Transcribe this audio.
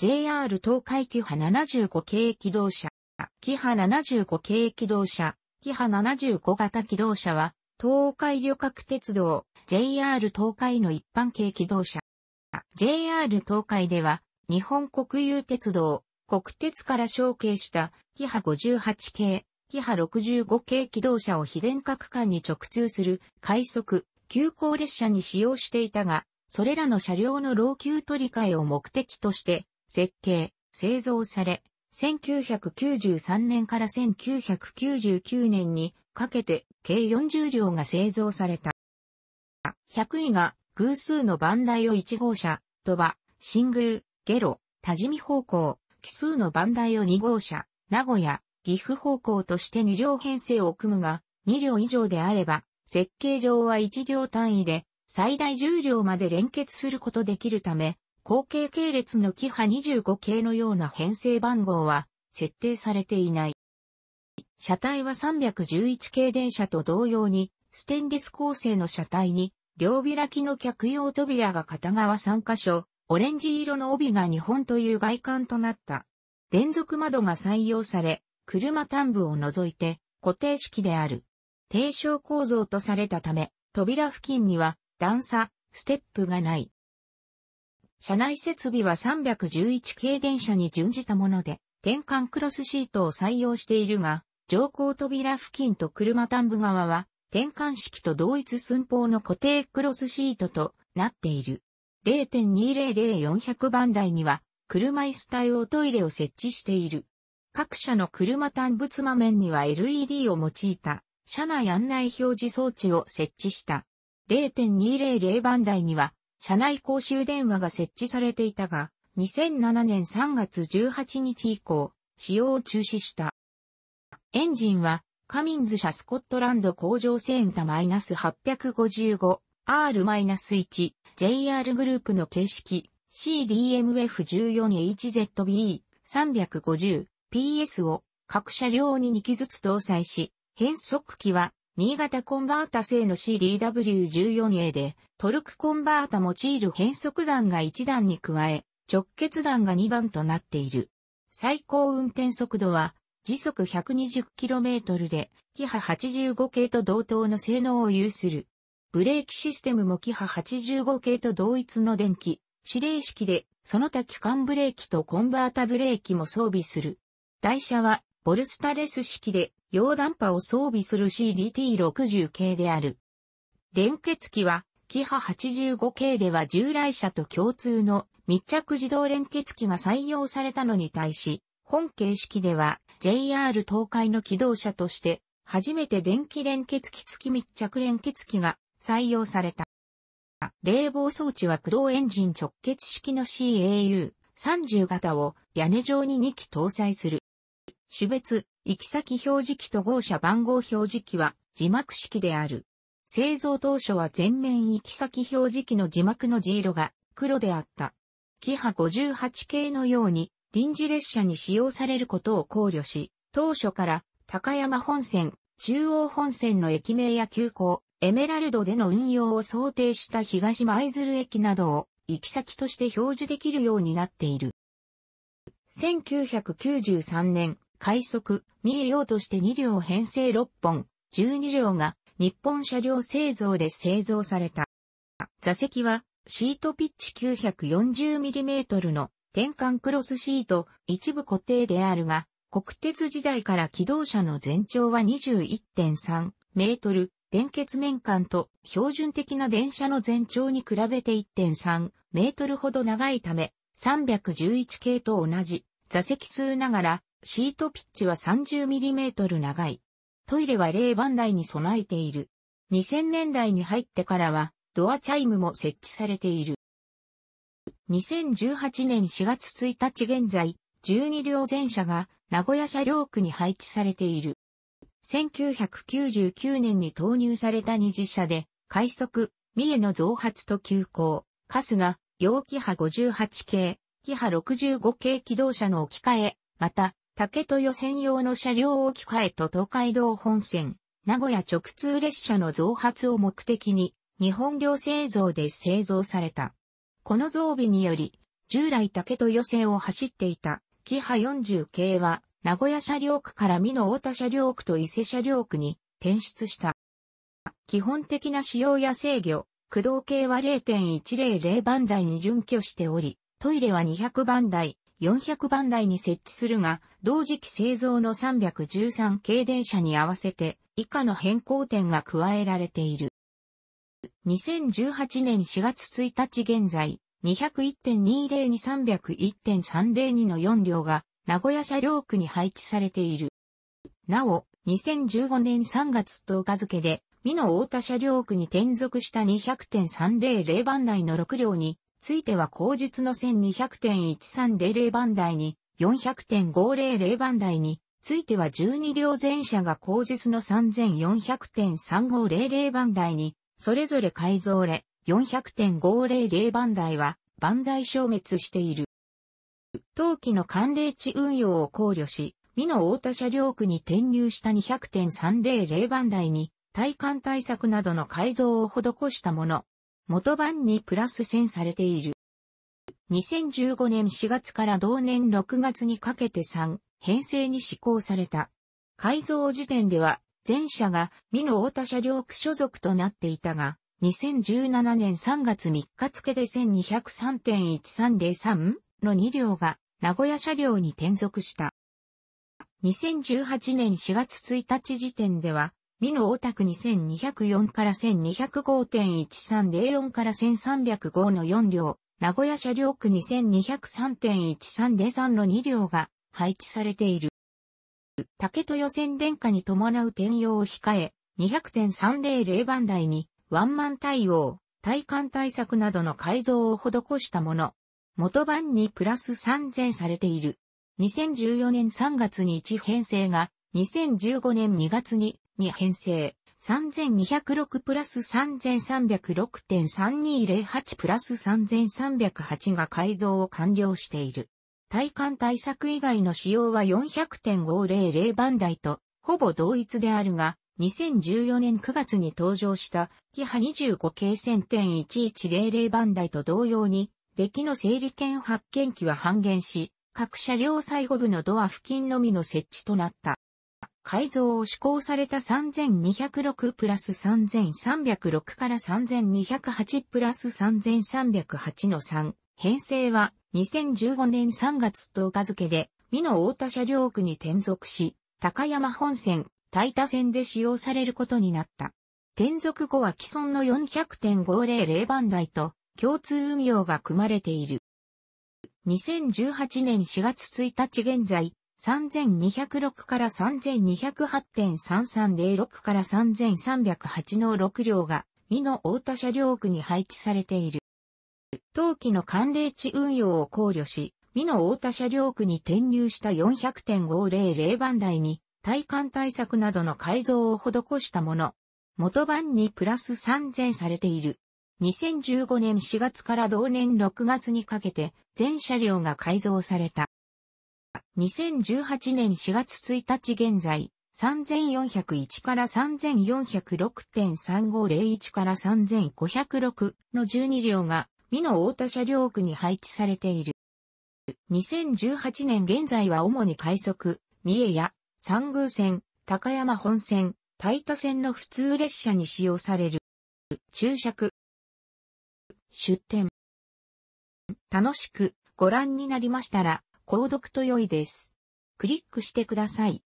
JR 東海キハ75系機動車、キハ75系機動車、キハ75型機動車は、東海旅客鉄道、JR 東海の一般系機動車。JR 東海では、日本国有鉄道、国鉄から承継した、キハ58系、キハ65系機動車を非電化区間に直通する快速、急行列車に使用していたが、それらの車両の老朽取り替えを目的として設計、製造され、1993年から1999年にかけて計40両が製造された。100位が偶数のバンダイオ1号車、鳥羽、新宮、ゲロ、多治見方向、奇数のバンダイオ2号車、名古屋、岐阜方向として2両編成を組むが、2両以上であれば、設計上は1両単位で最大10両まで連結することできるため、後継系列のキハ25系のような編成番号は設定されていない。車体は311系電車と同様に、ステンレス構成の車体に、両開きの客用扉が片側3箇所、オレンジ色の帯が2本という外観となった。連続窓が採用され、車端部を除いて固定式である。低床構造とされたため、扉付近には段差、ステップがない。車内設備は311系電車に準じたもので、転換クロスシートを採用しているが、乗降扉付近と車端部側は、転換式と同一寸法の固定クロスシートとなっている。0.200400番台には、車椅子対応トイレを設置している。各社の車端部つま面には LED を用いた、車内案内表示装置を設置した。0.200番台には、車内公衆電話が設置されていたが、2007年3月18日以降、使用を中止した。エンジンは、カミンズ社スコットランド工場センタ -855R-1、JR グループの形式、CDMF14HZB350PS を各車両に2機ずつ搭載し、変速機は新潟コンバータ製の CDW14A で、トルクコンバータ用いる変速弾が1段に加え、直結弾が2段となっている。最高運転速度は、時速 120km で、キハ85系と同等の性能を有する。ブレーキシステムもキハ85系と同一の電気、指令式で、その他機関ブレーキとコンバータブレーキも装備する。台車は、ボルスタレス式で、溶断波を装備する CDT60 系である。連結機は、キハ85系では従来車と共通の密着自動連結機が採用されたのに対し、本形式では JR 東海の機動車として初めて電気連結機付き密着連結機が採用された。冷房装置は駆動エンジン直結式の CAU30 型を屋根上に2機搭載する。種別、行き先表示器と号車番号表示器は字幕式である。製造当初は全面行き先表示器の字幕の字色が黒であった。キハ58系のように臨時列車に使用されることを考慮し、当初から高山本線、中央本線の駅名や急行、エメラルドでの運用を想定した東舞鶴駅などを行き先として表示できるようになっている。1993年、快速、三重用として2両編成6本、12両が日本車両製造で製造された。座席はシートピッチ 940mm の転換クロスシート一部固定であるが、国鉄時代から機動車の全長は21.3メートル、連結面間と標準的な電車の全長に比べて1.3メートルほど長いため、311系と同じ座席数ながらシートピッチは 30mm 長い。トイレは0番台に備えている。2000年代に入ってからは、ドアチャイムも設置されている。2018年4月1日現在、12両全車が名古屋車両区に配置されている。1999年に投入された二次車で、快速、三重の増発と急行、春日、陽気波58系、気波65系機動車の置き換え、また、竹豊専用の車両を置き換えと東海道本線、名古屋直通列車の増発を目的に、日本両製造で製造された。この増備により、従来竹豊線を走っていた、キハ40系は、名古屋車両区から美濃太田車両区と伊勢車両区に転出した。基本的な使用や制御、駆動系は0.100番台に準拠しており、トイレは200番台、400番台に設置するが、同時期製造の313系電車に合わせて、以下の変更点が加えられている。2018年4月1日現在、201.20に301.302の4両が名古屋車両区に配置されている。なお、2015年3月10日付で美濃太田車両区に転属した200.300番台の6両については後述の1200.1300番台に400.500番台については12両全車が後述の3400.3500番台にそれぞれ改造れ400.500番台は番台消滅している。当期の寒冷地運用を考慮し、美濃太田車両区に転入した200.300番台に体感対策などの改造を施したもの。元版にプラス線されている。2015年4月から同年6月にかけて3編成に施行された。改造時点では全社が美濃太田車両区所属となっていたが、2017年3月3日付で1203.1303の2両が名古屋車両に転属した。2018年4月1日時点では美濃大田区2204から1205.1304から1305の4両、名古屋車両区2203.1303の2両が配置されている。竹豊線電化に伴う転用を控え、200.300番台にワンマン対応、対艦対策などの改造を施したもの。元版にプラス3000されている。2014年3月に1編成が、2015年2月に2編成、3206プラス3306.3208プラス3308が改造を完了している。体感対策以外の使用は400.500番台とほぼ同一であるが、2014年9月に登場したキハ25系線点1100番台と同様に、出来の整理券発見機は半減し、各車両最後部のドア付近のみの設置となった。改造を施行された3206プラス3306から3208プラス3308の3編成は2015年3月10日付で美濃太田車両区に転属し、高山本線、大田線で使用されることになった。転属後は既存の400.500番台と共通運用が組まれている。2018年4月1日現在、3206から3208.3306から3308の6両が、美濃太田車両区に配置されている。当期の寒冷地運用を考慮し、美濃太田車両区に転入した400.500番台に、対艦対策などの改造を施したもの。元版にプラス3000されている。2015年4月から同年6月にかけて全車両が改造された。2018年4月1日現在、3401から3406.3501から3506の12両が、美濃太田車両区に配置されている。2018年現在は主に快速、三重や三宮線、高山本線、大田線の普通列車に使用される。注釈。出展。楽しくご覧になりましたら、購読と良いです。クリックしてください。